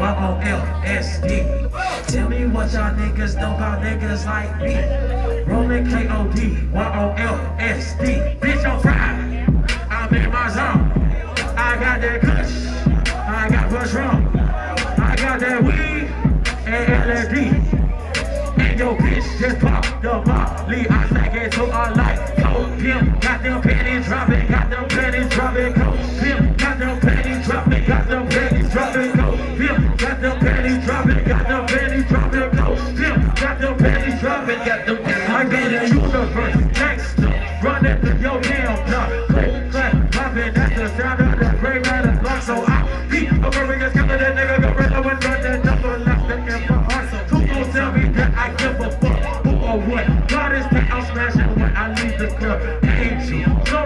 Y-O-L-S-D. Tell me what y'all niggas know about niggas like me. Rolling K-O-D, Y-O-L-S-D. Bitch, I'm fried. I'm in my zone. I got that kush. I got what's wrong. I got that weed and LSD. And your bitch just pop the molly. I smack it to a light. Cold pimp, got them pennies dropping, got them pennies dropping. Cold dropping. Cold pimp, got them pennies dropping, got them pennies dropping. Cold pimp, got them pennies dropping, got them pennies. I got the universe gangster, running through your damn block. Click, clap, popping, that's the sound of the gray matter block. So I keep a gorilla, killing that nigga, gorilla, and run that double left the emperor. Who gon' tell me that I give a fuck? Who or what? God is that I'm smashing when I leave the club. Angel, soaring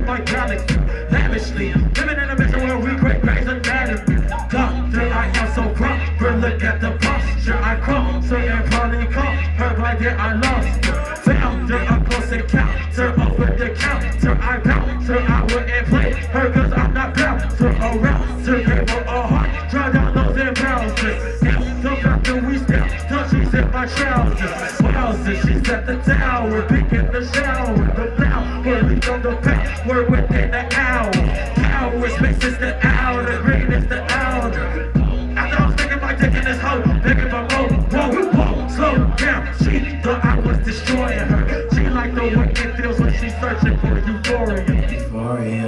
like Galaxy. Lavishly, living in a mission where we create grace and anatomy. Doctor, I am so proper. Look at the posture I come. Certain probably come. Her by there I lost. Her. Founder, a close encounter. Over the counter, I bouncer. I wouldn't play her cause I'm not bouncer. Around, to give her a heart. Drive down those and bouncers. Now, have to we step. Till she's in my trousers. Wowzer, she's at the tower. Picking the shower. We're within the hour. Powers makes us the hour. The is the hour. After I was thinking about in this hole, picking my rope. Whoa, whoa, slow down. She thought I was destroying her. She like the way it feels when she's searching for euphoria. Euphoria.